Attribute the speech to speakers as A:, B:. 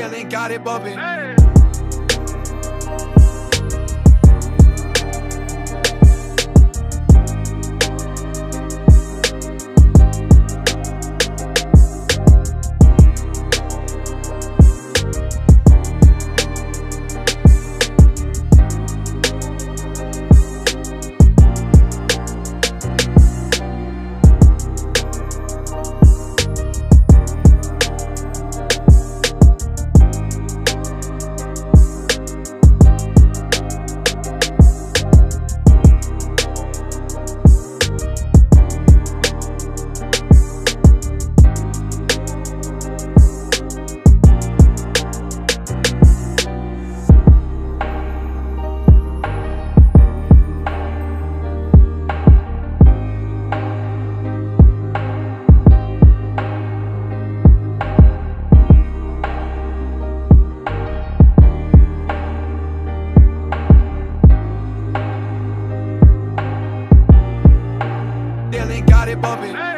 A: Dylan got it bumping.
B: Hey.
A: It bumping.